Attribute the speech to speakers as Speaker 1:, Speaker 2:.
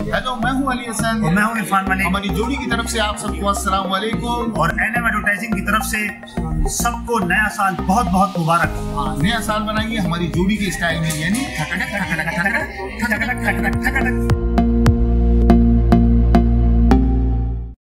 Speaker 1: Hello मैं हूँ अली हसन।
Speaker 2: और मैं हूँ इरफान मलिक।
Speaker 1: हमारी जोड़ी की तरफ़ से आप सबको अस्सलाम वालेकुम।
Speaker 2: और एनएम एडवर्टाइजिंग की तरफ़ से सबको नया साल बहुत बहुत मुबारक।
Speaker 1: हाँ, नया साल बनाइए हमारी जोड़ी के स्टाइल में यानी